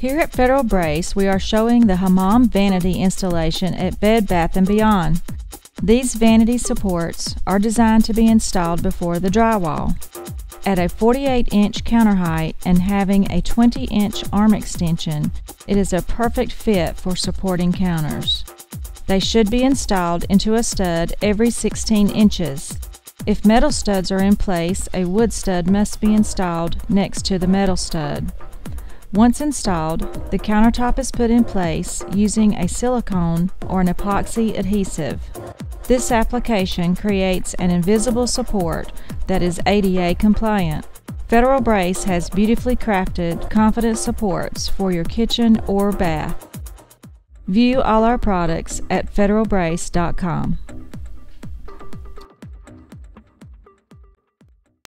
Here at Federal Brace, we are showing the Hammam vanity installation at Bed Bath & Beyond. These vanity supports are designed to be installed before the drywall. At a 48 inch counter height and having a 20 inch arm extension, it is a perfect fit for supporting counters. They should be installed into a stud every 16 inches. If metal studs are in place, a wood stud must be installed next to the metal stud. Once installed, the countertop is put in place using a silicone or an epoxy adhesive. This application creates an invisible support that is ADA compliant. Federal Brace has beautifully crafted confident supports for your kitchen or bath. View all our products at federalbrace.com.